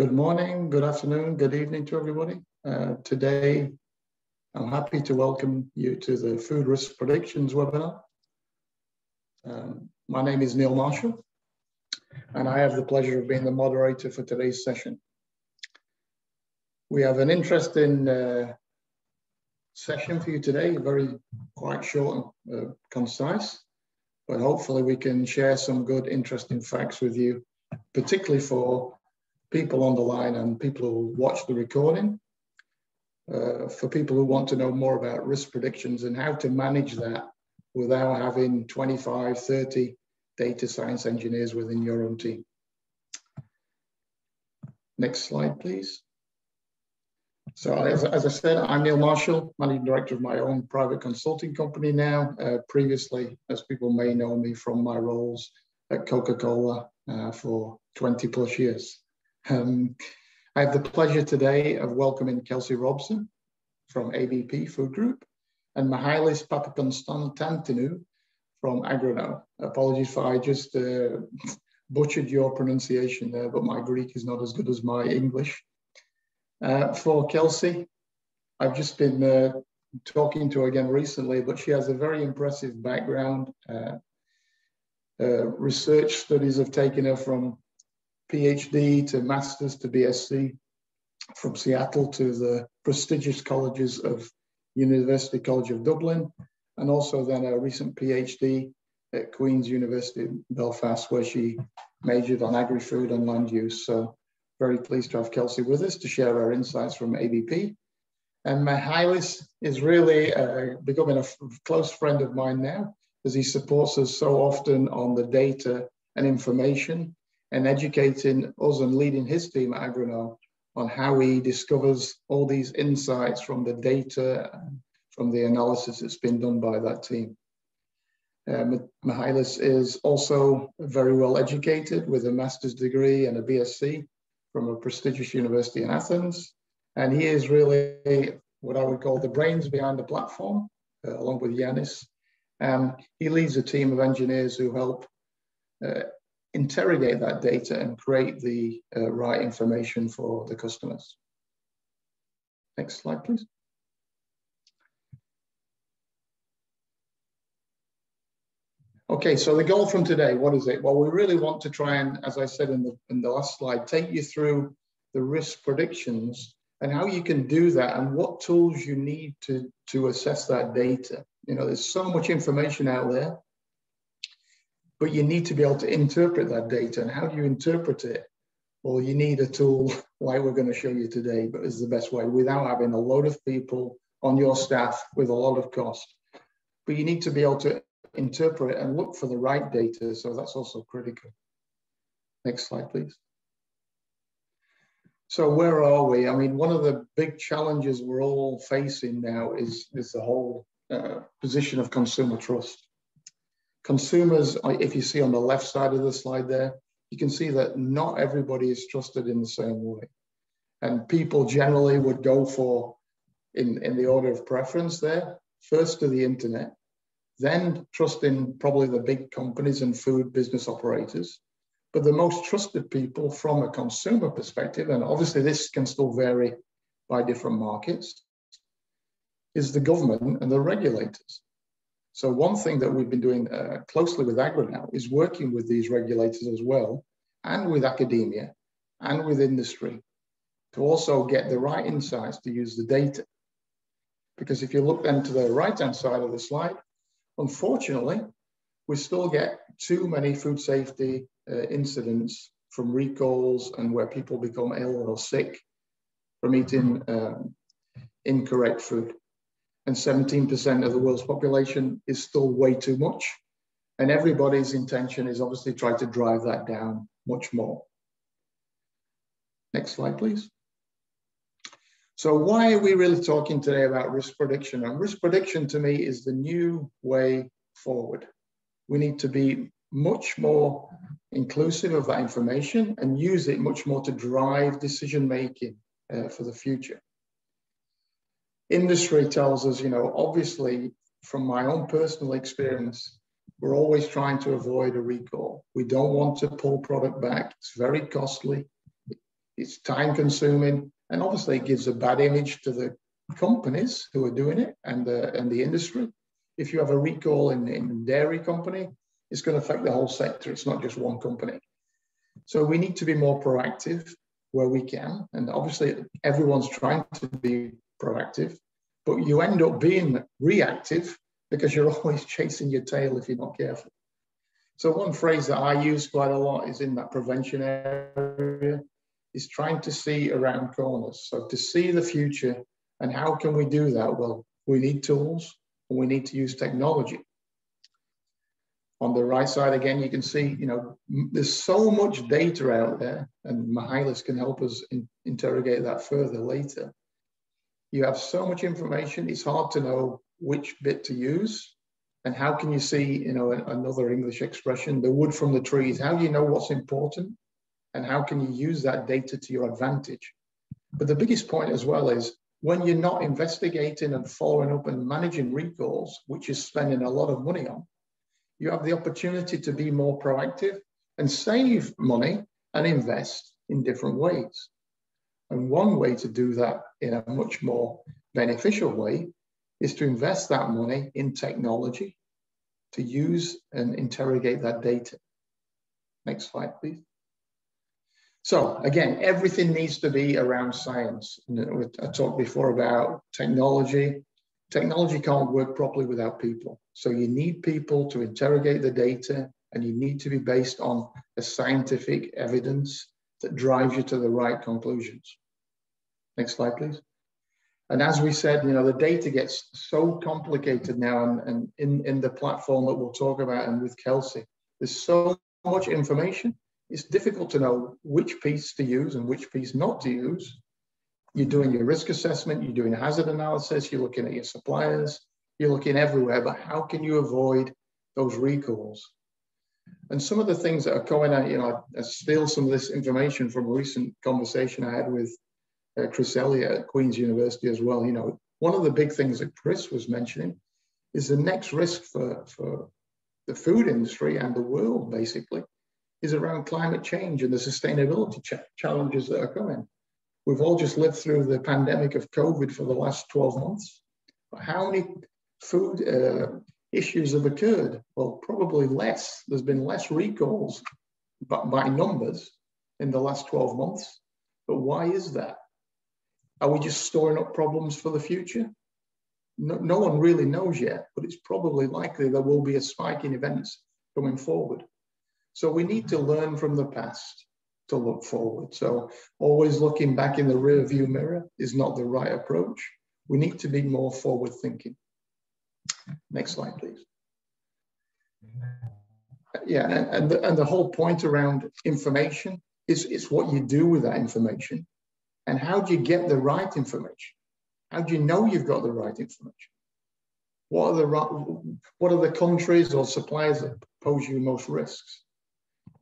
Good morning, good afternoon, good evening to everybody. Uh, today, I'm happy to welcome you to the Food Risk Predictions webinar. Um, my name is Neil Marshall, and I have the pleasure of being the moderator for today's session. We have an interesting uh, session for you today, very quite short and uh, concise, but hopefully we can share some good, interesting facts with you, particularly for people on the line and people who watch the recording. Uh, for people who want to know more about risk predictions and how to manage that without having 25, 30 data science engineers within your own team. Next slide, please. So as, as, I said, I'm Neil Marshall, Managing Director of my own private consulting company now. Uh, previously, as people may know me from my roles at Coca-Cola uh, for 20 plus years. Um, I have the pleasure today of welcoming Kelsey Robson from ABP Food Group and Mihalis Papakonstantinou from Agroknow. Apologies for I just uh, butchered your pronunciation there, but my Greek is not as good as my English. Uh, for Kelsey, I've just been uh, talking to her again recently, but she has a very impressive background. Uh, uh, research studies have taken her from PhD to master's to BSc from Seattle to the prestigious colleges of University College of Dublin, and also then a recent PhD at Queen's University Belfast, where she majored on agri-food and land use. So very pleased to have Kelsey with us to share our insights from ABP. And Mihalis is really uh, becoming a close friend of mine now, as he supports us so often on the data and information and educating us and leading his team at Agroknow on how he discovers all these insights from the data, from the analysis that's been done by that team. Mihalis is also very well educated with a master's degree and a BSc from a prestigious university in Athens. And he is really what I would call the brains behind the platform, uh, along with Yanis. Um, he leads a team of engineers who help uh, interrogate that data and create the uh, right information for the customers. Next slide, please. Okay, so the goal from today, what is it? Well, we really want to try and, as I said in the, in the last slide, take you through the risk predictions and how you can do that and what tools you need to, to assess that data. You know, there's so much information out there but you need to be able to interpret that data. And how do you interpret it? Well, you need a tool like we're going to show you today, but is the best way without having a load of people on your staff with a lot of cost. But you need to be able to interpret and look for the right data. So that's also critical. Next slide, please. So where are we? I mean, one of the big challenges we're all facing now is, is the whole uh, position of consumer trust consumers, if you see on the left side of the slide there, you can see that not everybody is trusted in the same way. And people generally would go for, in, in the order of preference there, first to the internet, then trusting probably the big companies and food business operators. But the most trusted people from a consumer perspective, and obviously this can still vary by different markets, is the government and the regulators. So one thing that we've been doing uh, closely with Agroknow is working with these regulators as well, and with academia, and with industry, to also get the right insights to use the data. Because if you look then to the right-hand side of the slide, unfortunately, we still get too many food safety uh, incidents from recalls and where people become ill or sick from eating um, incorrect food and 17% of the world's population is still way too much. And everybody's intention is obviously try to drive that down much more. Next slide, please. So why are we really talking today about risk prediction? And risk prediction to me is the new way forward. We need to be much more inclusive of that information and use it much more to drive decision making uh, for the future industry tells us, you know, obviously from my own personal experience, we're always trying to avoid a recall. We don't want to pull product back. It's very costly. it's time consuming, and obviously it gives a bad image to the companies who are doing it and the, and the industry. If you have a recall in, in dairy company, it's going to affect the whole sector. It's not just one company. So we need to be more proactive where we can. And obviously, everyone's trying to be proactive, but you end up being reactive because you're always chasing your tail if you're not careful. So one phrase that I use quite a lot is in that prevention area, is trying to see around corners. So to see the future and how can we do that? Well, we need tools and we need to use technology. On the right side, again, you can see, you know, there's so much data out there and Mihalis can help us in, interrogate that further later. You have so much information, it's hard to know which bit to use. And how can you see, you know, another English expression, the wood from the trees? How do you know what's important? And how can you use that data to your advantage? But the biggest point as well is when you're not investigating and following up and managing recalls, which is spending a lot of money on, you have the opportunity to be more proactive and save money and invest in different ways. And one way to do that in a much more beneficial way is to invest that money in technology to use and interrogate that data. Next slide, please. So again, everything needs to be around science. I talked before about technology, technology can't work properly without people. So you need people to interrogate the data and you need to be based on a scientific evidence that drives you to the right conclusions. Next slide, please. And as we said, you know, the data gets so complicated now and, and in, in the platform that we'll talk about and with Kelsey, there's so much information. It's difficult to know which piece to use and which piece not to use you're doing your risk assessment, you're doing hazard analysis, you're looking at your suppliers, you're looking everywhere, but how can you avoid those recalls? And some of the things that are coming out, you know, I steal some of this information from a recent conversation I had with uh, Chris Elliott at Queen's University as well. You know, one of the big things that Chris was mentioning is the next risk for, for the food industry and the world, basically, is around climate change and the sustainability ch challenges that are coming. We've all just lived through the pandemic of COVID for the last 12 months. How many food uh, issues have occurred? Well, probably less. There's been less recalls by numbers in the last 12 months. But why is that? Are we just storing up problems for the future? No, no one really knows yet, but it's probably likely there will be a spike in events coming forward. So we need to learn from the past to look forward. So always looking back in the rear view mirror is not the right approach. We need to be more forward thinking. Next slide, please. Yeah, and, and, the, and the whole point around information is, is what you do with that information and how do you get the right information? How do you know you've got the right information? What are the, what are the countries or suppliers that pose you most risks?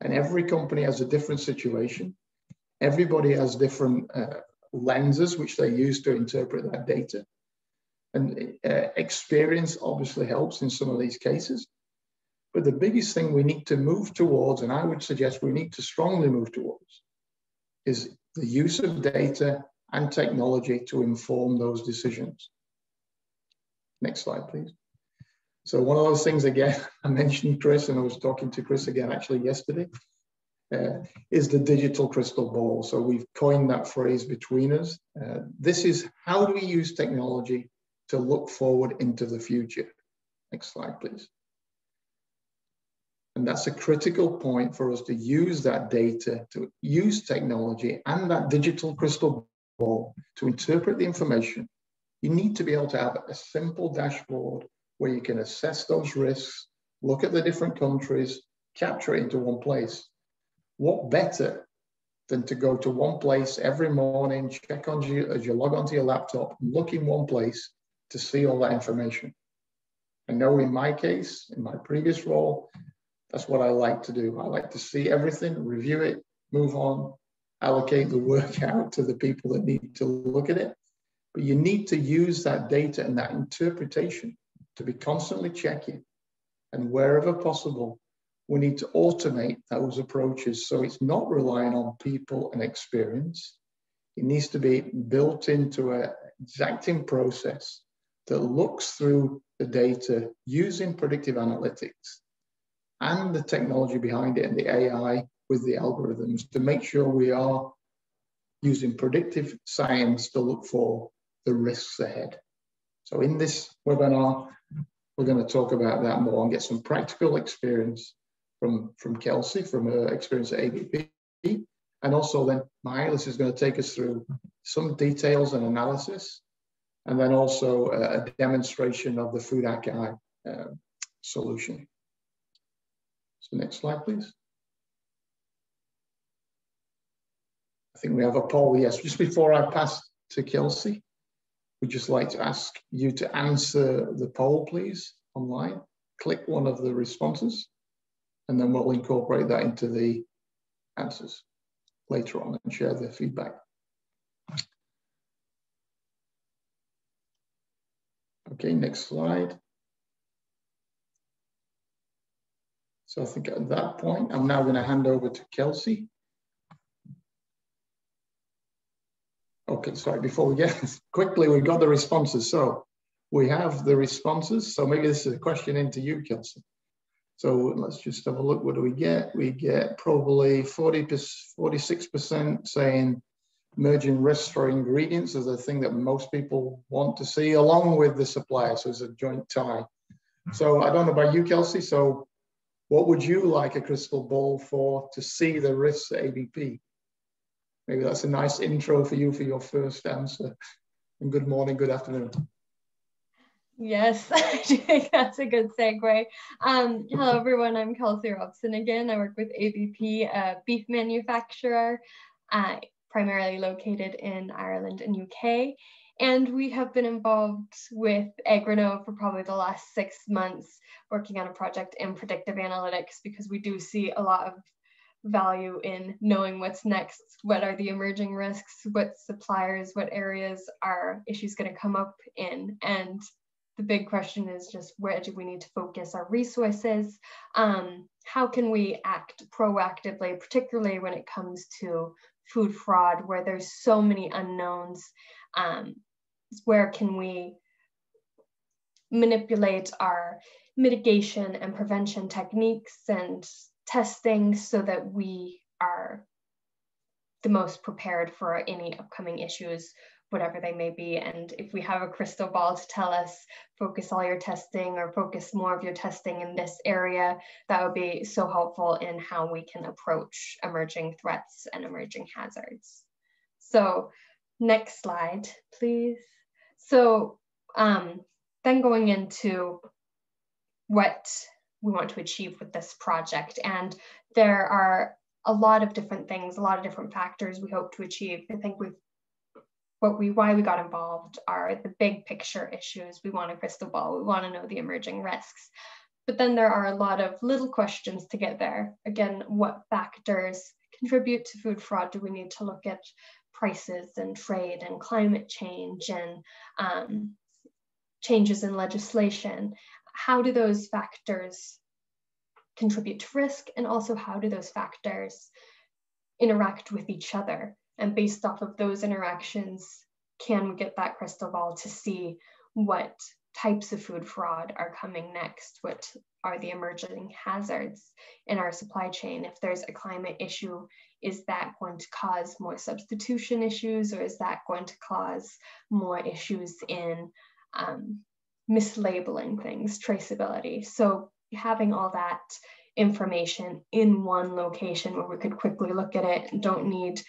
And every company has a different situation. Everybody has different uh, lenses which they use to interpret that data. And uh, experience obviously helps in some of these cases. But the biggest thing we need to move towards, and I would suggest we need to strongly move towards, is the use of data and technology to inform those decisions. Next slide, please. So one of those things again, I mentioned Chris, and I was talking to Chris again actually yesterday, uh, is the digital crystal ball. So we've coined that phrase between us. Uh, this is how do we use technology to look forward into the future? Next slide, please. And that's a critical point for us to use that data, to use technology and that digital crystal ball to interpret the information. You need to be able to have a simple dashboard where you can assess those risks, look at the different countries, capture it into one place. What better than to go to one place every morning, check on you as you log onto your laptop, look in one place to see all that information. I know in my case, in my previous role, that's what I like to do. I like to see everything, review it, move on, allocate the work out to the people that need to look at it. But you need to use that data and that interpretation to be constantly checking and wherever possible, we need to automate those approaches so it's not relying on people and experience. It needs to be built into an exacting process that looks through the data using predictive analytics and the technology behind it and the AI with the algorithms to make sure we are using predictive science to look for the risks ahead. So in this webinar, we're going to talk about that more and get some practical experience from, from Kelsey, from her experience at ABP. And also then Mihalis is going to take us through some details and analysis, and then also a, a demonstration of the Foodakai uh, solution. So next slide, please. I think we have a poll, yes. Just before I pass to Kelsey, we'd just like to ask you to answer the poll, please, online. Click one of the responses, and then we'll incorporate that into the answers later on and share the feedback. Okay, next slide. So I think at that point, I'm now going to hand over to Kelsey. Okay, sorry, before we get quickly, we've got the responses. So we have the responses. So maybe this is a question into you, Kelsey. So let's just have a look. What do we get? We get probably 40 46% saying merging risks for ingredients is a thing that most people want to see, along with the supplier. So it's a joint tie. So I don't know about you, Kelsey. So what would you like a crystal ball for to see the risks at ABP? Maybe that's a nice intro for you for your first answer. And good morning, good afternoon. Yes, I think that's a good segue. Um, hello, everyone. I'm Kelsey Robson again. I work with ABP, a beef manufacturer, uh, primarily located in Ireland and UK. And we have been involved with Agroknow for probably the last six months, working on a project in predictive analytics because we do see a lot of value in knowing what's next, what are the emerging risks, what suppliers, what areas are issues going to come up in. And the big question is just where do we need to focus our resources? Um, how can we act proactively, particularly when it comes to food fraud, where there's so many unknowns um, where can we manipulate our mitigation and prevention techniques and testing so that we are the most prepared for any upcoming issues, whatever they may be. And if we have a crystal ball to tell us, focus all your testing or focus more of your testing in this area, that would be so helpful in how we can approach emerging threats and emerging hazards. So next slide, please. So um, then going into what we want to achieve with this project. And there are a lot of different things, a lot of different factors we hope to achieve. I think we've what we why we got involved are the big picture issues. We want a crystal ball, we want to know the emerging risks. But then there are a lot of little questions to get there. Again, what factors contribute to food fraud do we need to look at? Prices and trade and climate change and um, changes in legislation. How do those factors contribute to risk? And also, how do those factors interact with each other? And based off of those interactions, can we get that crystal ball to see what types of food fraud are coming next? What are the emerging hazards in our supply chain? If there's a climate issue, is that going to cause more substitution issues or is that going to cause more issues in um, mislabeling things, traceability? So having all that information in one location where we could quickly look at it, don't need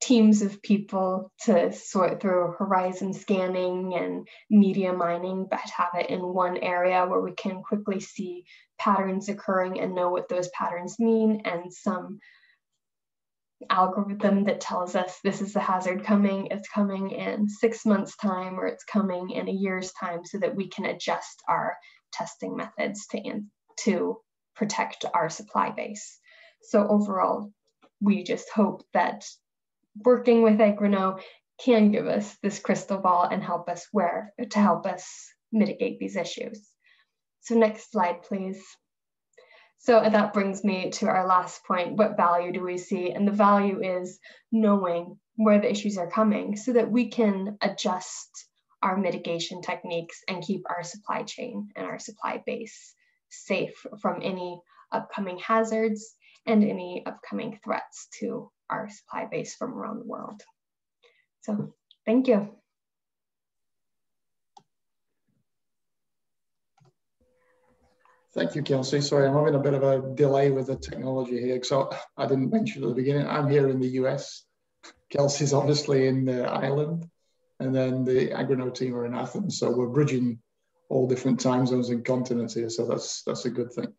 teams of people to sort through horizon scanning and media mining, but have it in one area where we can quickly see patterns occurring and know what those patterns mean and some algorithm that tells us this is the hazard coming, it's coming in six months time or it's coming in a year's time so that we can adjust our testing methods to, to protect our supply base. So overall, we just hope that working with Agroknow can give us this crystal ball and help us where to help us mitigate these issues. So next slide, please. So that brings me to our last point. What value do we see? And the value is knowing where the issues are coming so that we can adjust our mitigation techniques and keep our supply chain and our supply base safe from any upcoming hazards and any upcoming threats to our supply base from around the world. So thank you. Thank you, Kelsey. Sorry, I'm having a bit of a delay with the technology here. So I didn't mention at the beginning, I'm here in the US. Kelsey's obviously in Ireland. And then the Agroknow team are in Athens. So we're bridging all different time zones and continents here. So that's that's a good thing.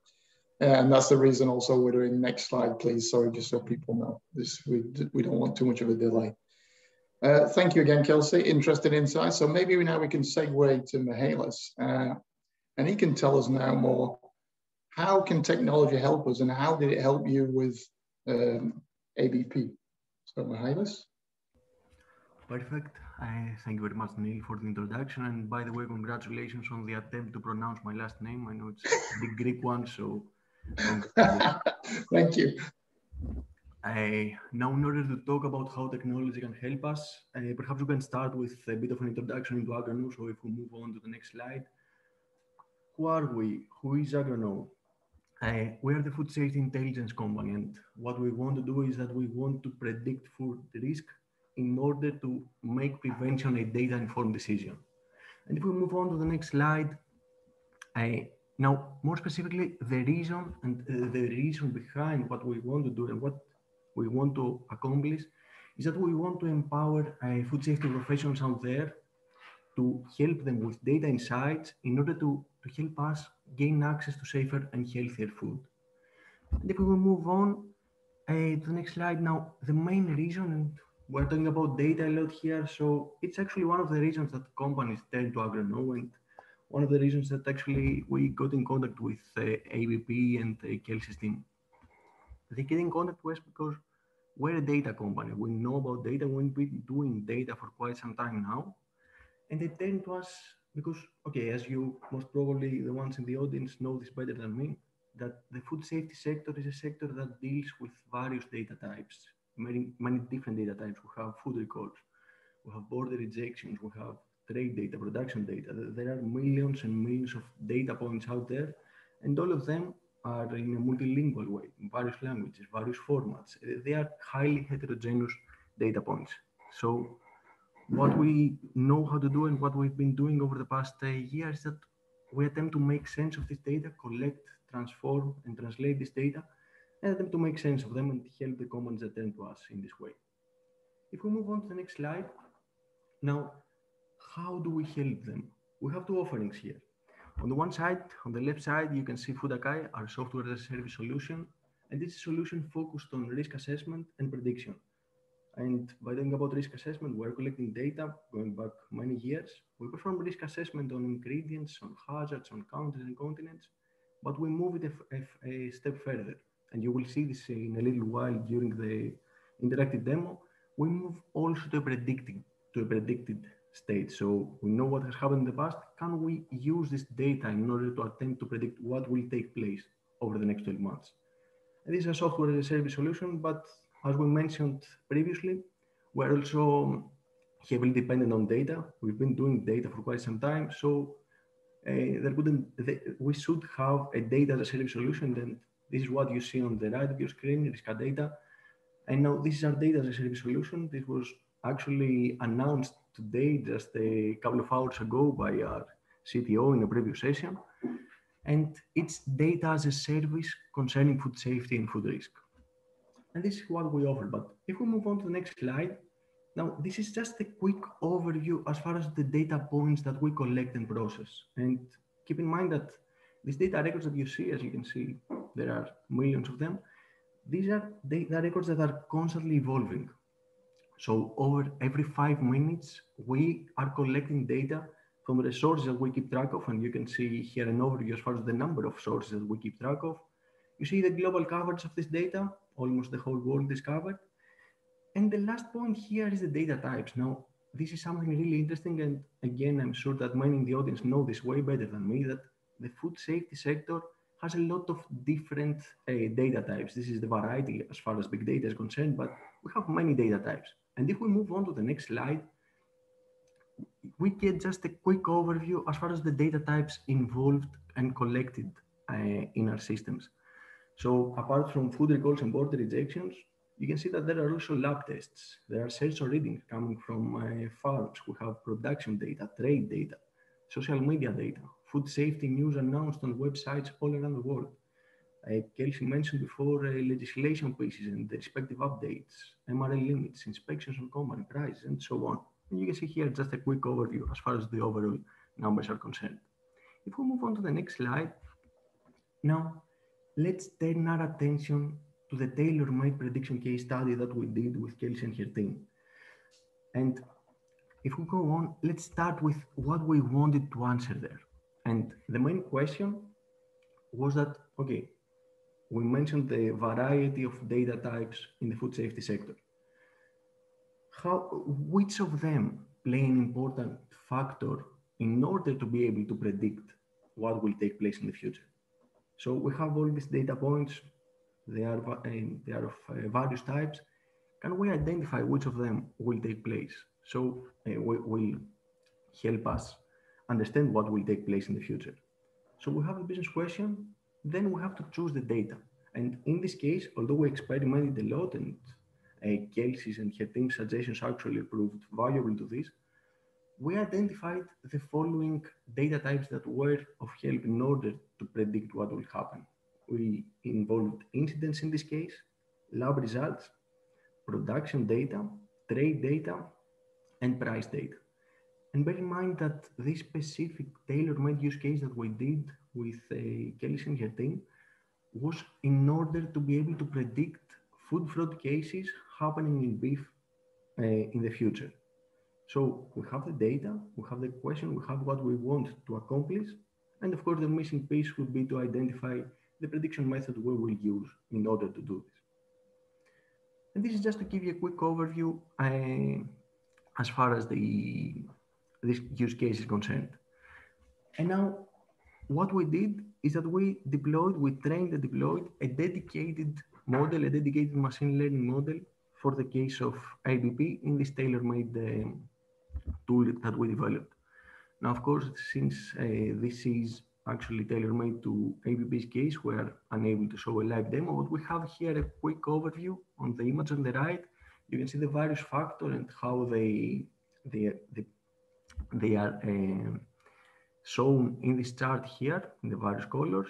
And that's the reason also we're doing next slide, please. Sorry, just so people know this, we, we don't want too much of a delay. Uh, thank you again, Kelsey. Interesting insight. So maybe now we can segue to Mihalis. Uh, and he can tell us now more how can technology help us and how did it help you with um, ABP? So Mihalis. Perfect. Uh, thank you very much, Neil, for the introduction. And by the way, congratulations on the attempt to pronounce my last name. I know it's the Greek one, so. thank you. Uh, now, in order to talk about how technology can help us, uh, perhaps we can start with a bit of an introduction into Agroknow. So if we move on to the next slide. Who are we? Who is Agroknow? Uh, we are the food safety intelligence company, and what we want to do is that we want to predict food risk in order to make prevention a data-informed decision. And if we move on to the next slide, uh, now more specifically, the reason and uh, the reason behind what we want to do and what we want to accomplish is that we want to empower uh, food safety professionals out there to help them with data insights in order to to help us gain access to safer and healthier food. And if we will move on uh, to the next slide now, the main reason, and we're talking about data a lot here, so it's actually one of the reasons that companies turn to Agroknow and one of the reasons that actually we got in contact with uh, ABP and uh, Kelsey's team. They get in contact with us because we're a data company. We know about data. We've been doing data for quite some time now. And they turn to us because okay as you most probably the ones in the audience know this better than me that the food safety sector is a sector that deals with various data types many many different data types we have food recalls we have border rejections we have trade data production data. There are millions and millions of data points out there and all of them are in a multilingual way in various languages various formats. They are highly heterogeneous data points. So what we know how to do and what we've been doing over the past uh, years that we attempt to make sense of this data, collect, transform, and translate this data, and attempt to make sense of them and help the that turn to us in this way. If we move on to the next slide, now, how do we help them? We have two offerings here. On the one side, on the left side, you can see Foodakai, our software as a service solution, and this solution focused on risk assessment and prediction. And by talking about risk assessment, we're collecting data going back many years. We perform risk assessment on ingredients, on hazards, on countries and continents, but we move it a, a, a step further. And you will see this in a little while during the interactive demo. We move also to a predicted, to a predicted state. So we know what has happened in the past. Can we use this data in order to attempt to predict what will take place over the next 12 months? And this is a software as a service solution, but as we mentioned previously, we're also heavily dependent on data. We've been doing data for quite some time. So uh, there couldn't, we should have a data as a service solution. Then this is what you see on the right of your screen, Risca data. And now this is our data as a service solution. This was actually announced today, just a couple of hours ago by our CTO in a previous session. And it's data as a service concerning food safety and food risk. And this is what we offer. But if we move on to the next slide, now this is just a quick overview as far as the data points that we collect and process. And keep in mind that these data records that you see, as you can see, there are millions of them. These are data records that are constantly evolving. So over every five minutes, we are collecting data from the sources that we keep track of. And you can see here an overview as far as the number of sources that we keep track of. You see the global coverage of this data almost the whole world is covered. And the last point here is the data types. Now, this is something really interesting. And again, I'm sure that many in the audience know this way better than me, that the food safety sector has a lot of different uh, data types. This is the variety as far as big data is concerned, but we have many data types. And if we move on to the next slide, we get just a quick overview as far as the data types involved and collected uh, in our systems. So apart from food recalls and border rejections, you can see that there are also lab tests. There are sensor readings coming from uh, farms. We have production data, trade data, social media data, food safety news announced on websites all around the world. Kelsey mentioned before uh, legislation pieces and the respective updates, MRL limits, inspections on company prices, and so on. And you can see here just a quick overview as far as the overall numbers are concerned. If we move on to the next slide, now let's turn our attention to the tailor-made prediction case study that we did with Kelsey and her team. And if we go on, let's start with what we wanted to answer there. And the main question was that, okay, we mentioned the variety of data types in the food safety sector how, which of them play an important factor in order to be able to predict what will take place in the future. So we have all these data points, they are, uh, they are of uh, various types. Can we identify which of them will take place? So uh, will help us understand what will take place in the future. So we have a business question, then we have to choose the data. And in this case, although we experimented a lot and uh, Kelsey's and her team's suggestions actually proved valuable to this, we identified the following data types that were of help in order to predict what will happen. We involved incidents in this case, lab results, production data, trade data, and price data. And bear in mind that this specific tailor-made use case that we did with uh, Kelsey and her team was in order to be able to predict food fraud cases happening in beef uh, in the future. So we have the data, we have the question, we have what we want to accomplish. And of course, the missing piece would be to identify the prediction method we will use in order to do this. And this is just to give you a quick overview uh, as far as the this use case is concerned. And now what we did is that we deployed, we trained and deployed a dedicated model, a dedicated machine learning model for the case of ABP in this tailor-made uh, tool that we developed. Now, of course, since uh, this is actually tailor-made to ABP's case, we are unable to show a live demo, but we have here a quick overview on the image on the right. You can see the various factors and how they, they, they, they are uh, shown in this chart here in the various colors.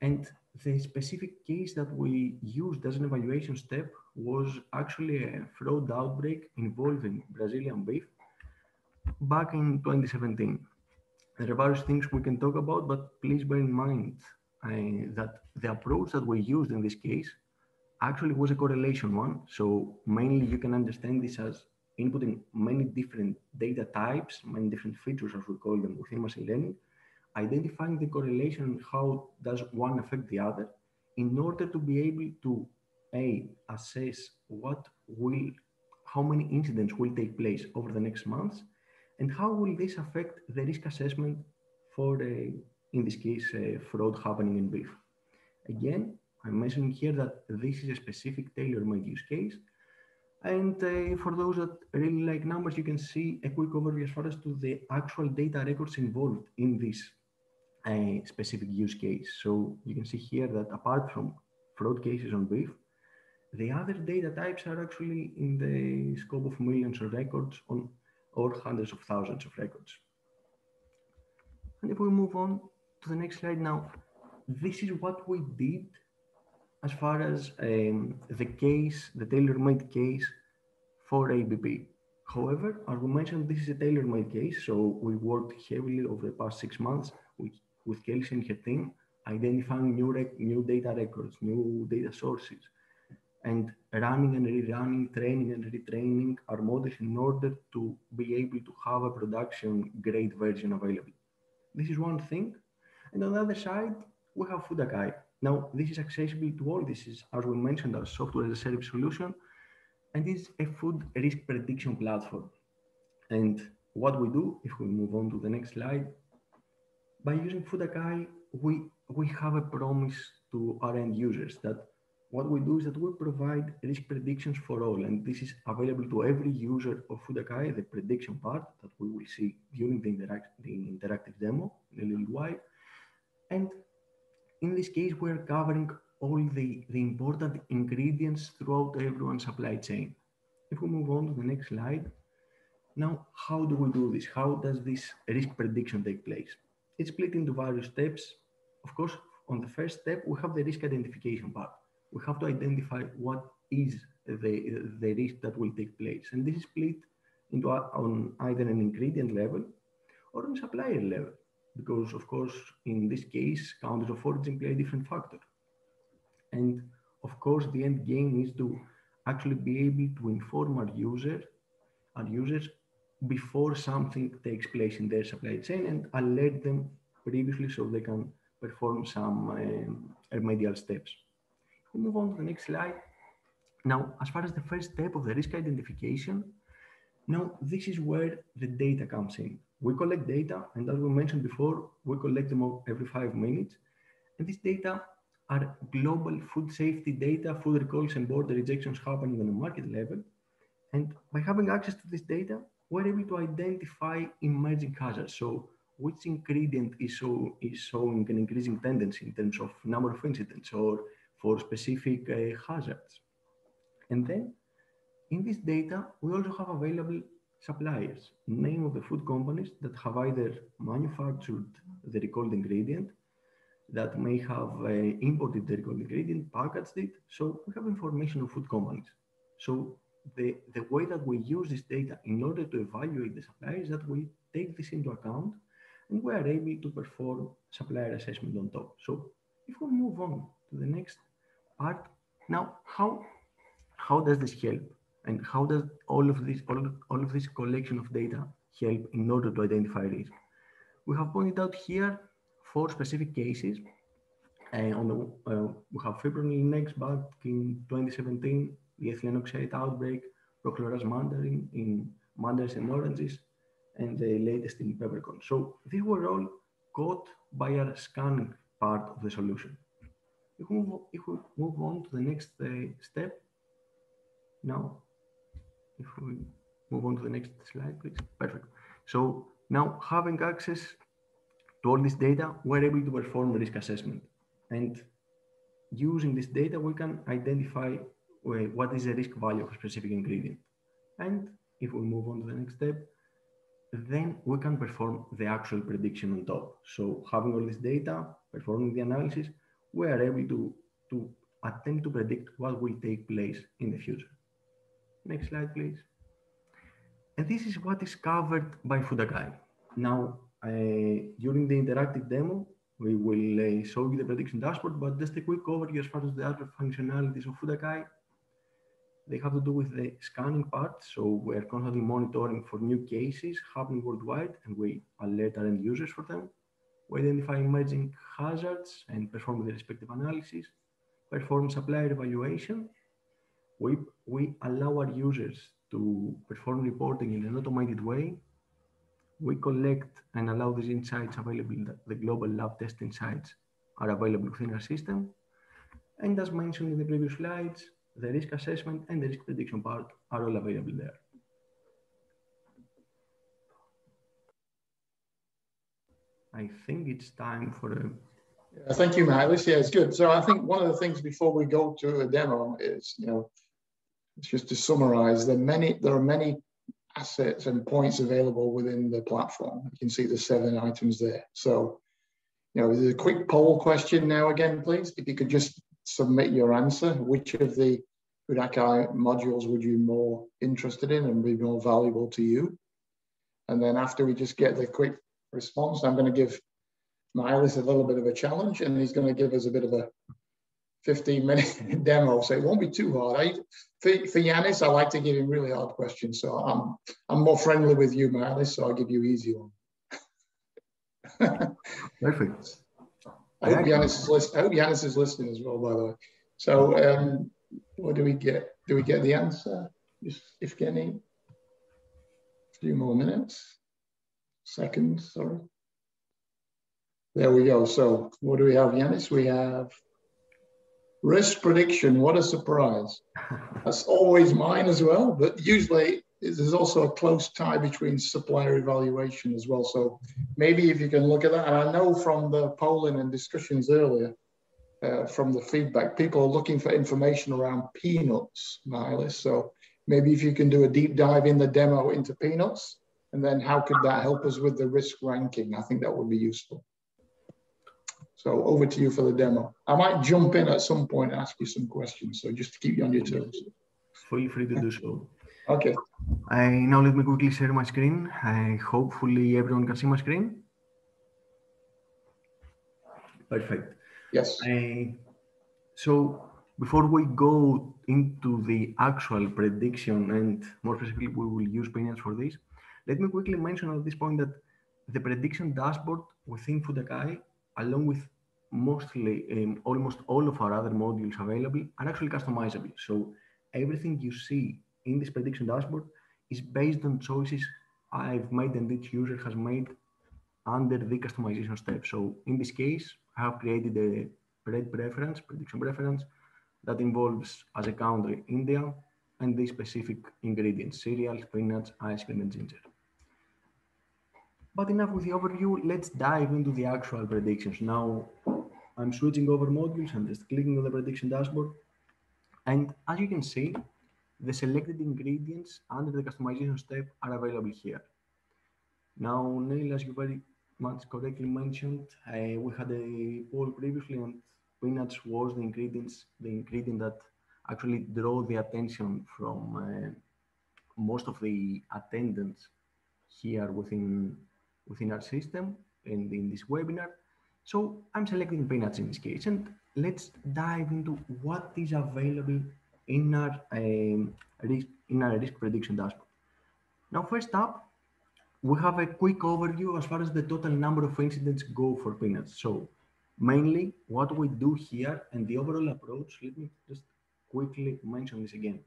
And the specific case that we used as an evaluation step was actually a fraud outbreak involving Brazilian beef back in 2017. There are various things we can talk about, but please bear in mind uh, that the approach that we used in this case actually was a correlation one. So mainly you can understand this as inputting many different data types, many different features as we call them within machine learning, identifying the correlation, how does one affect the other, in order to be able to a assess what will, how many incidents will take place over the next months, and how will this affect the risk assessment for, the, in this case, uh, fraud happening in beef. Again, I'm mentioning here that this is a specific tailor-made use case. And uh, for those that really like numbers, you can see a quick overview as far as to the actual data records involved in this uh, specific use case. So you can see here that apart from fraud cases on beef, the other data types are actually in the scope of millions of records on or hundreds of thousands of records. And if we move on to the next slide now, this is what we did as far as um, the case, the tailor-made case for ABP. However, as we mentioned, this is a tailor-made case, so we worked heavily over the past six months with, with Kelsey and her team, identifying new, new data records, new data sources, and running and rerunning, training and retraining our models in order to be able to have a production grade version available. This is one thing. And on the other side, we have Foodakai. Now, this is accessible to all. This is, as we mentioned, our software as a service solution, and it's a food risk prediction platform. And what we do, if we move on to the next slide, by using Foodakai, we we have a promise to our end users that what we do is that we provide risk predictions for all, and this is available to every user of Foodakai, the prediction part that we will see during the, interact the interactive demo in a little while. And in this case, we're covering all the, the important ingredients throughout everyone's supply chain. If we move on to the next slide, now, how do we do this? How does this risk prediction take place? It's split into various steps. Of course, on the first step, we have the risk identification part. We have to identify what is the, the risk that will take place. And this is split into on either an ingredient level or on supplier level. Because of course, in this case, countries of origin play a different factor. And of course, the end game is to actually be able to inform our user, our users before something takes place in their supply chain and alert them previously so they can perform some um, remedial steps. We move on to the next slide. Now, as far as the first step of the risk identification, now this is where the data comes in. We collect data, and as we mentioned before, we collect them every five minutes. And this data are global food safety data, food recalls and border rejections happening on a market level. And by having access to this data, we're able to identify emerging hazards. So which ingredient is, is showing an increasing tendency in terms of number of incidents or for specific uh, hazards. And then in this data, we also have available suppliers, name of the food companies that have either manufactured the recalled ingredient, that may have uh, imported the recalled ingredient, packaged it. So we have information of food companies. So the, the way that we use this data in order to evaluate the supplier is that we take this into account and we are able to perform supplier assessment on top. So if we move on to the next part, now how, how does this help? And how does all of this, all, all of this collection of data help in order to identify risk? We have pointed out here four specific cases. On the, uh, we have fipronil next back in 2017, the ethylene oxide outbreak, Prochloraz mandarin in mandarins and oranges, and the latest in peppercorn. So these were all caught by our scanning part of the solution. If we move, if we move on to the next uh, step, now, if we move on to the next slide, please. Perfect. So now having access to all this data, we're able to perform risk assessment. And using this data, we can identify uh, what is the risk value of a specific ingredient. And if we move on to the next step, then we can perform the actual prediction on top. So having all this data, performing the analysis, we are able to, to attempt to predict what will take place in the future. Next slide, please. And this is what is covered by Foodakai. Now, uh, during the interactive demo, we will uh, show you the prediction dashboard, but just a quick overview as far as the other functionalities of Foodakai they have to do with the scanning part. So we're constantly monitoring for new cases happening worldwide and we alert our end users for them. We identify emerging hazards and perform the respective analysis, perform supplier evaluation. We, we allow our users to perform reporting in an automated way. We collect and allow these insights available, the global lab test insights are available within our system. And as mentioned in the previous slides, the risk assessment and the risk prediction part are all available there. I think it's time for a... Yeah, thank you, Mihalis. Yeah, it's good. So I think one of the things before we go to a demo is, you know, just to summarize, there are many, there are many assets and points available within the platform. You can see the seven items there. So, you know, there's a quick poll question now again, please. If you could just submit your answer. Which of the Foodakai modules would you more interested in and be more valuable to you? And then after we just get the quick response, I'm going to give Miles a little bit of a challenge and he's going to give us a bit of a 15 minute demo. So it won't be too hard. I, for, for Yanis, I like to give him really hard questions. So I'm, I'm more friendly with you, Miles, so I'll give you easy one. Perfect. I hope Yanis is listening. I hope Yanis is listening as well, by the way. So, um, what do we get? Do we get the answer? If, if any, a few more minutes, seconds, sorry. There we go. So what do we have, Yanis? We have risk prediction. What a surprise. That's always mine as well, but usually there's also a close tie between supplier evaluation as well. So maybe if you can look at that, and I know from the polling and discussions earlier, uh, from the feedback, people are looking for information around peanuts, Miles. So maybe if you can do a deep dive in the demo into peanuts, and then how could that help us with the risk ranking? I think that would be useful. So over to you for the demo. I might jump in at some point and ask you some questions. So just to keep you on your toes. Feel free to do so. Okay. I, now let me quickly share my screen. I, hopefully everyone can see my screen. Perfect. Yes. I, so before we go into the actual prediction and more specifically, we will use peanuts for this. Let me quickly mention at this point that the prediction dashboard within Food along with mostly um, almost all of our other modules available, are actually customizable. So everything you see in this prediction dashboard is based on choices I've made and each user has made under the customization step. So in this case, I have created a pred preference, prediction preference, that involves as a country India and the specific ingredients, cereals, peanuts, ice cream, and ginger. But enough with the overview, let's dive into the actual predictions. Now, I'm switching over modules, I'm just clicking on the prediction dashboard. And as you can see, the selected ingredients under the customization step are available here. Now, Neil, as you very much correctly mentioned, uh, we had a poll previously and peanuts was the ingredients, the ingredient that actually drew the attention from uh, most of the attendants here within within our system and in this webinar. So I'm selecting peanuts in this case and let's dive into what is available in our, um, risk, in our risk prediction dashboard. Now, first up, we have a quick overview as far as the total number of incidents go for peanuts. So mainly what we do here and the overall approach, let me just quickly mention this again.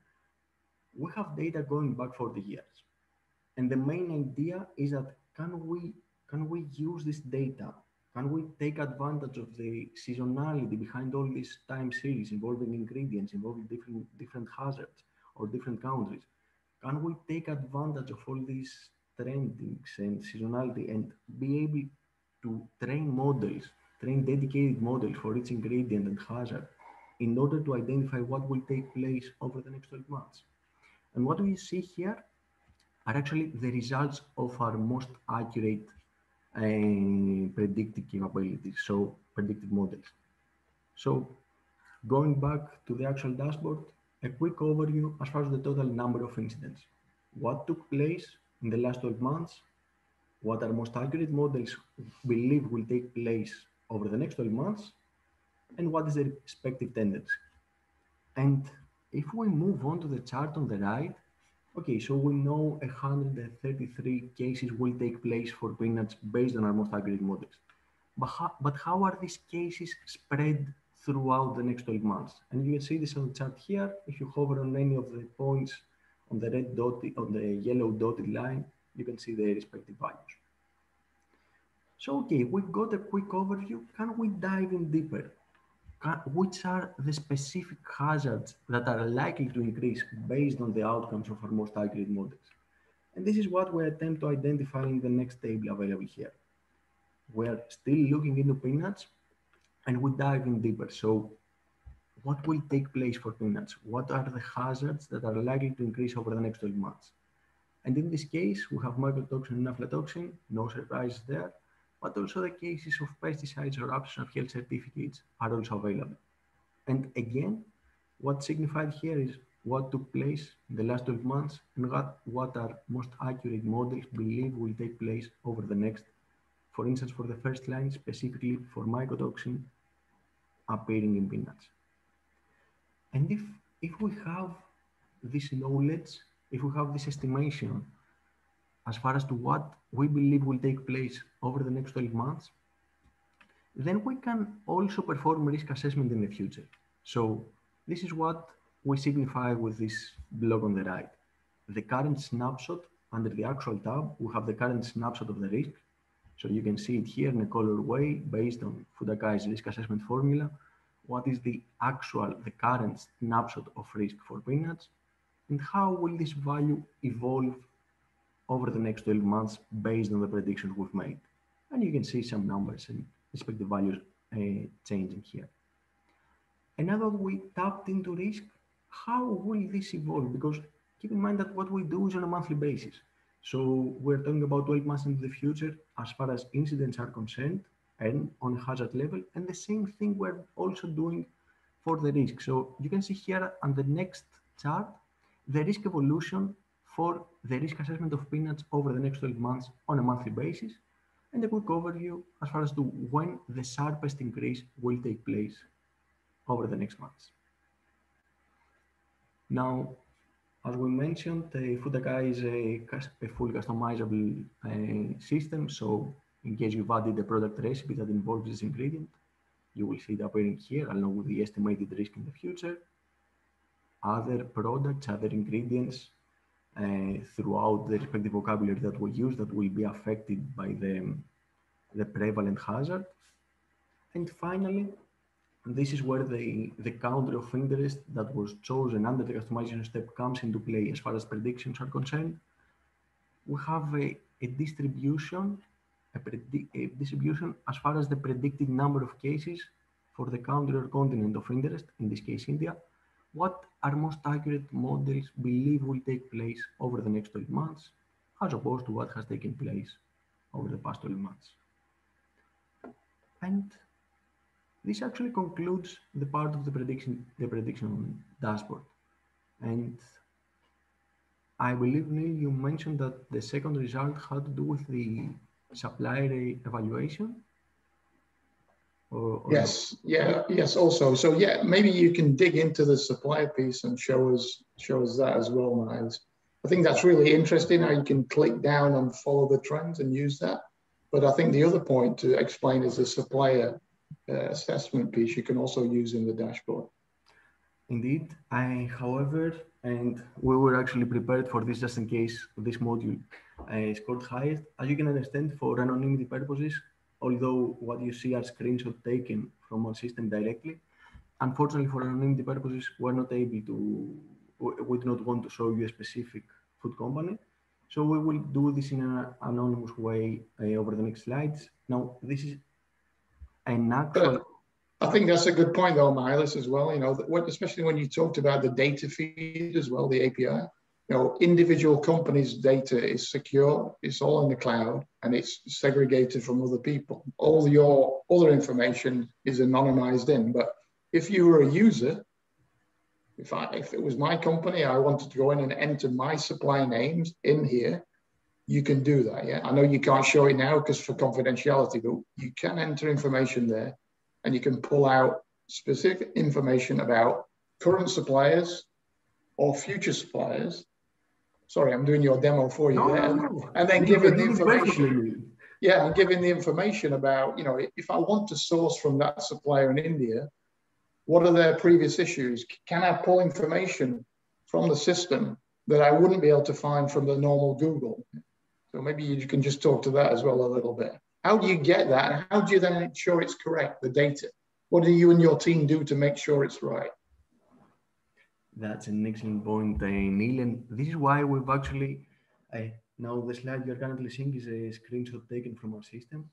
We have data going back 40 years. And the main idea is that can we can we use this data? Can we take advantage of the seasonality behind all these time series involving ingredients, involving different different hazards or different countries? Can we take advantage of all these trendings and seasonality and be able to train models, train dedicated models for each ingredient and hazard in order to identify what will take place over the next 12 months? And what do we see here are actually the results of our most accurate uh, predictive capabilities, so predictive models. So going back to the actual dashboard, a quick overview as far as the total number of incidents. What took place in the last 12 months, what our most accurate models believe will take place over the next 12 months, and what is the respective tendency. And if we move on to the chart on the right, Okay, so we know 133 cases will take place for peanuts based on our most accurate models. But how, but how are these cases spread throughout the next 12 months? And you can see this on the chart here. If you hover on any of the points on the red dot, on the yellow dotted line, you can see the respective values. So, okay, we got a quick overview. Can we dive in deeper? Which are the specific hazards that are likely to increase based on the outcomes of our most accurate models. And this is what we attempt to identify in the next table available here. We're still looking into peanuts and we dive in deeper. So what will take place for peanuts? What are the hazards that are likely to increase over the next 12 months? And in this case, we have mycotoxin and aflatoxin, no surprises there but also the cases of pesticides or absence of health certificates are also available. And again, what signified here is what took place in the last 12 months and what, what our most accurate models believe will take place over the next, for instance, for the first line, specifically for mycotoxin appearing in peanuts. And if, if we have this knowledge, if we have this estimation as far as to what we believe will take place over the next 12 months, then we can also perform risk assessment in the future. So this is what we signify with this block on the right. The current snapshot under the actual tab, we have the current snapshot of the risk. So you can see it here in a color way based on Foodakai's risk assessment formula. What is the actual, the current snapshot of risk for peanuts and how will this value evolve over the next 12 months based on the predictions we've made. And you can see some numbers and expect the values uh, changing here. And now that we tapped into risk, how will this evolve? Because keep in mind that what we do is on a monthly basis. So we're talking about 12 months into the future as far as incidents are concerned and on hazard level. And the same thing we're also doing for the risk. So you can see here on the next chart, the risk evolution for the risk assessment of peanuts over the next 12 months on a monthly basis and a quick overview as far as to when the sharpest increase will take place over the next months. Now, as we mentioned, uh, Foodakai is a, a fully customizable uh, system. So in case you've added product recipe that involves this ingredient, you will see it appearing here along with the estimated risk in the future. Other products, other ingredients Uh, throughout the respective vocabulary that we use that will be affected by the, the prevalent hazard. And finally, this is where the, the country of interest that was chosen under the customization step comes into play as far as predictions are concerned. We have a, a distribution, a, a, distribution as far as the predicted number of cases for the country or continent of interest, in this case India, what our most accurate models believe will take place over the next 12 months, as opposed to what has taken place over the past 12 months. And this actually concludes the part of the prediction, the prediction dashboard. And I believe, Neil, you mentioned that the second result had to do with the supplier evaluation. Or, or yes, yeah, yes, also. So yeah, maybe you can dig into the supplier piece and show us show us that as well, Miles. I think that's really interesting how you can click down and follow the trends and use that. But I think the other point to explain is the supplier uh, assessment piece you can also use in the dashboard. Indeed, I, however, and we were actually prepared for this just in case this module uh, scored highest. As you can understand, for anonymity purposes, although what you see are screenshots taken from our system directly, unfortunately for anonymity purposes, we're not able to, we do not want to show you a specific food company. So we will do this in an anonymous way uh, over the next slides. Now, this is an actual. I think that's a good point, though, Miles, as well. You know, what, especially when you talked about the data feed as well, the API. You know, individual companies' data is secure. It's all in the cloud, and it's segregated from other people. All your other information is anonymized in. But if you were a user, if I if it was my company, I wanted to go in and enter my supply names in here you can do that. Yeah, I know you can't show it now because for confidentiality, but you can enter information there, and you can pull out specific information about current suppliers or future suppliers. Sorry, I'm doing your demo for you no, there, no. and then giving the information. Yeah, and giving the information about you know if I want to source from that supplier in India, what are their previous issues? Can I pull information from the system that I wouldn't be able to find from the normal Google? So maybe you can just talk to that as well a little bit. How do you get that? And how do you then ensure it's correct, the data? What do you and your team do to make sure it's right? That's an excellent point, uh, Neil. And this is why we've actually, uh, now the slide you're currently seeing is a screenshot taken from our system.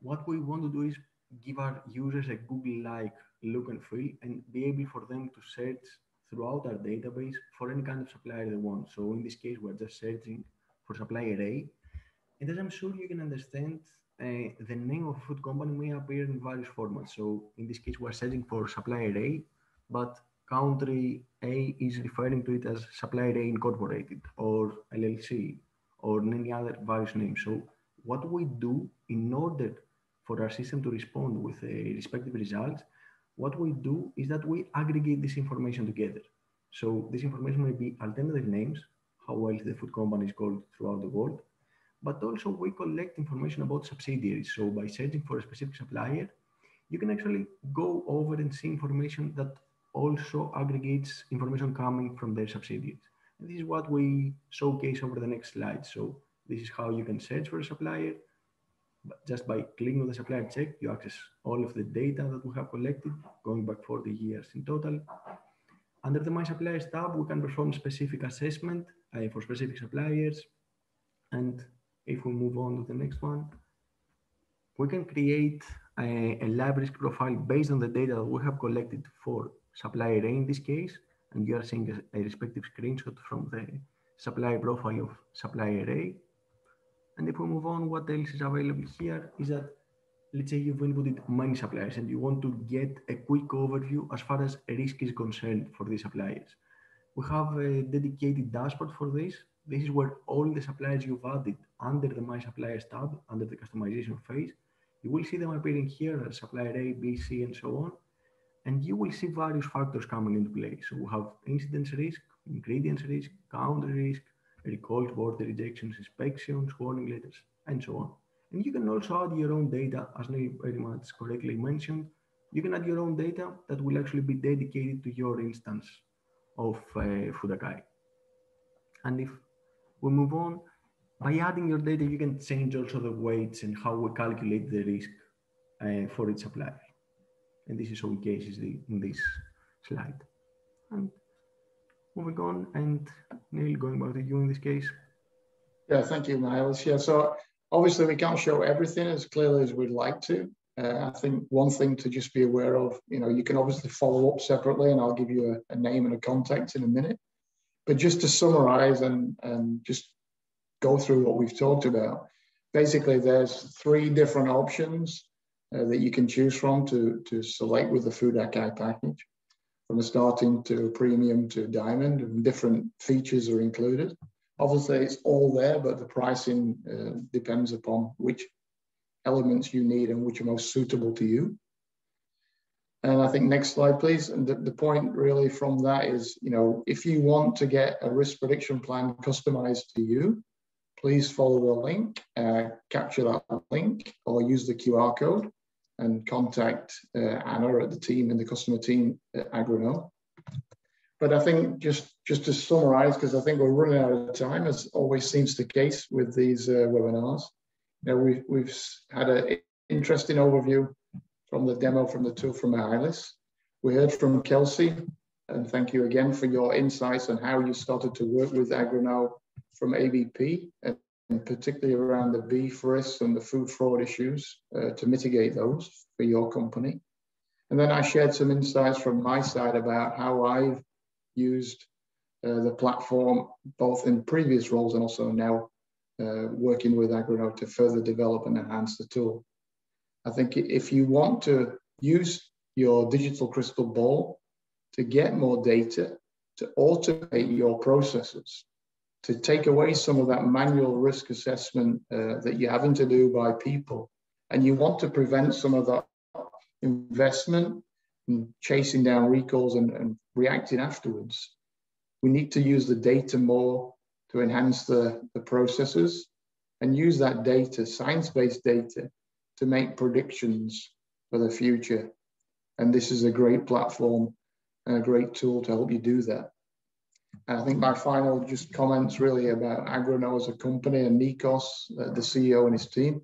What we want to do is give our users a Google-like look and feel and be able for them to search throughout our database for any kind of supplier they want. So in this case, we're just searching for supplier A and as I'm sure you can understand, uh, the name of a food company may appear in various formats. So in this case, we're searching for supplier A, but country A is referring to it as supplier A incorporated or LLC or any other various names. So what we do in order for our system to respond with a respective results, what we do is that we aggregate this information together. So this information may be alternative names, how well the food company is called throughout the world, but also we collect information about subsidiaries. So by searching for a specific supplier, you can actually go over and see information that also aggregates information coming from their subsidiaries. And this is what we showcase over the next slide. So this is how you can search for a supplier just by clicking on the supplier check, you access all of the data that we have collected, going back 40 years in total. Under the My Suppliers tab, we can perform specific assessment uh, for specific suppliers. And if we move on to the next one, we can create a, a risk profile based on the data that we have collected for supplier A in this case. And you are seeing a, a respective screenshot from the supplier profile of supplier A. And if we move on, what else is available here is that, let's say you've inputted many suppliers and you want to get a quick overview as far as risk is concerned for these suppliers. We have a dedicated dashboard for this. This is where all the suppliers you've added under the My Suppliers tab, under the customization phase, you will see them appearing here as supplier A, B, C, and so on. And you will see various factors coming into play. So we have incidence risk, ingredients risk, counter risk, recalls, border rejections, inspections, warning letters, and so on. And you can also add your own data, as Neil very much correctly mentioned. You can add your own data that will actually be dedicated to your instance of uh, Food And if we move on, by adding your data, you can change also the weights and how we calculate the risk uh, for each supplier. And this is showcases in this slide. And moving on, and Neil, going back to you in this case. Yeah, thank you, Miles. Yeah, so obviously we can't show everything as clearly as we'd like to. Uh, I think one thing to just be aware of, you know, you can obviously follow up separately, and I'll give you a, a name and a contact in a minute. But just to summarize and, and just go through what we've talked about, basically there's three different options uh, that you can choose from to, to select with the Foodakai package, from a starting to premium to diamond, and different features are included. Obviously, it's all there, but the pricing uh, depends upon which elements you need and which are most suitable to you. And I think next slide, please. And the, the point really from that is, you know, if you want to get a risk prediction plan customized to you, please follow the link, uh, capture that link or use the QR code and contact uh, Anna at the team and the customer team at Agroknow. But I think just, just to summarize, because I think we're running out of time, as always seems the case with these uh, webinars. You know, we've, we've had an interesting overview from the demo from the tool from Mihalis. We heard from Kelsey, and thank you again for your insights on how you started to work with Agroknow from ABP, and particularly around the beef risks and the food fraud issues uh, to mitigate those for your company. And then I shared some insights from my side about how I've used uh, the platform both in previous roles and also now uh, working with Agroknow to further develop and enhance the tool. I think if you want to use your digital crystal ball to get more data, to automate your processes, to take away some of that manual risk assessment uh, that you're having to do by people, and you want to prevent some of that investment in chasing down recalls and, and reacting afterwards, we need to use the data more to enhance the, the processes and use that data, science-based data, to make predictions for the future. And this is a great platform and a great tool to help you do that. And I think my final just comments really about Agroknow as a company and Nikos, uh, the CEO and his team.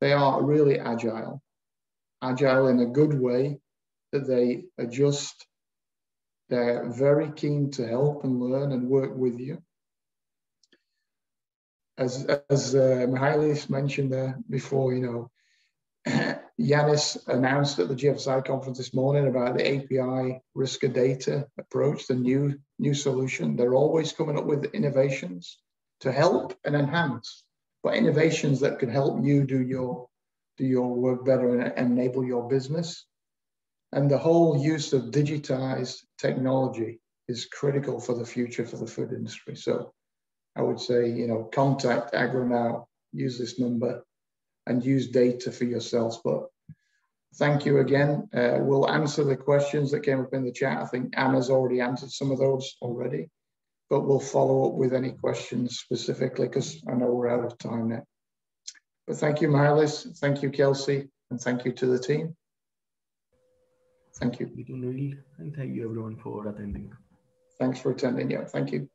They are really agile, agile in a good way that they adjust. They're very keen to help and learn and work with you as as uh, Mihalis mentioned there before, you know, Yanis announced at the GFSI conference this morning about the API risk of data approach, the new new solution. They're always coming up with innovations to help and enhance, but innovations that can help you do your do your work better and enable your business. And the whole use of digitized technology is critical for the future for the food industry. So I would say, you know, contact Agroknow, use this number and use data for yourselves. But thank you again. Uh, we'll answer the questions that came up in the chat. I think Anna's already answered some of those already, but we'll follow up with any questions specifically because I know we're out of time now. But thank you, Mihalis. Thank you, Kelsey. And thank you to the team. Thank you. And thank you everyone for attending. Thanks for attending. Yeah, thank you.